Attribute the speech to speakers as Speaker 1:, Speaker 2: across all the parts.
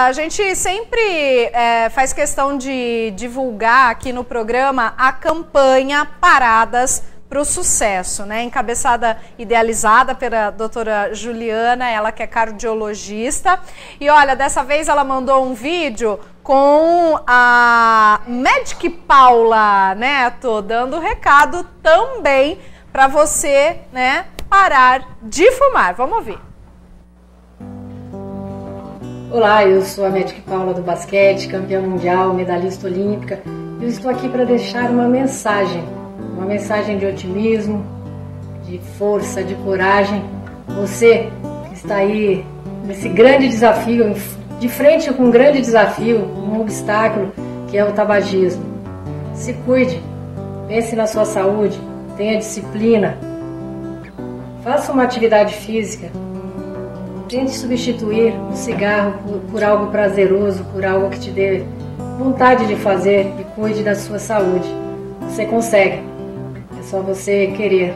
Speaker 1: A gente sempre é, faz questão de divulgar aqui no programa a campanha Paradas para o Sucesso, né? Encabeçada, idealizada pela doutora Juliana, ela que é cardiologista. E olha, dessa vez ela mandou um vídeo com a Magic Paula Neto, dando recado também para você, né, parar de fumar. Vamos ouvir.
Speaker 2: Olá, eu sou a Medic Paula do basquete, campeã mundial, medalhista olímpica. Eu estou aqui para deixar uma mensagem, uma mensagem de otimismo, de força, de coragem. Você que está aí nesse grande desafio, de frente com um grande desafio, um obstáculo que é o tabagismo. Se cuide, pense na sua saúde, tenha disciplina, faça uma atividade física, Tente substituir o cigarro por, por, algo prazeroso, por algo que te dê vontade de fazer e cuide da sua saúde. Você consegue, é só você querer.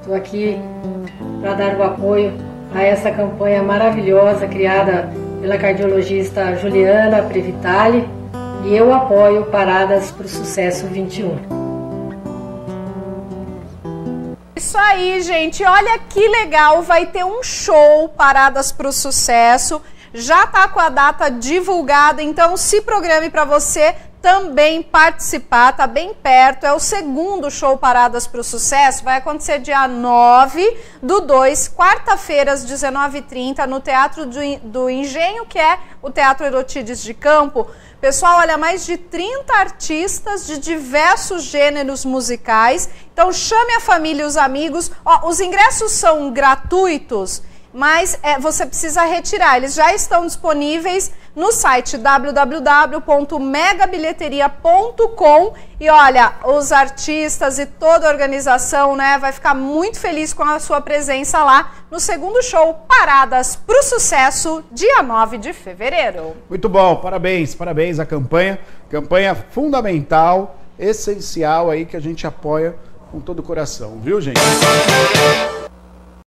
Speaker 2: Estou aqui para dar o apoio a essa campanha maravilhosa criada pela cardiologista Juliana Previtali e eu apoio Paradas para o Sucesso 21.
Speaker 1: Isso aí, gente. Olha que legal. Vai ter um show Paradas para o Sucesso. Já tá com a data divulgada, então se programe para você também participar, tá bem perto. É o segundo show Paradas para o Sucesso. Vai acontecer dia 9 do 2, quarta-feira, às 19h30, no Teatro do, do Engenho, que é o Teatro Erotides de Campo. Pessoal, olha, mais de 30 artistas de diversos gêneros musicais. Então chame a família e os amigos. Ó, os ingressos são gratuitos, mas é, você precisa retirar. Eles já estão disponíveis no site www.megabilheteria.com e olha, os artistas e toda a organização, né, vai ficar muito feliz com a sua presença lá no segundo show Paradas para o Sucesso, dia 9 de fevereiro.
Speaker 3: Muito bom, parabéns, parabéns à campanha, campanha fundamental, essencial aí que a gente apoia com todo o coração, viu, gente?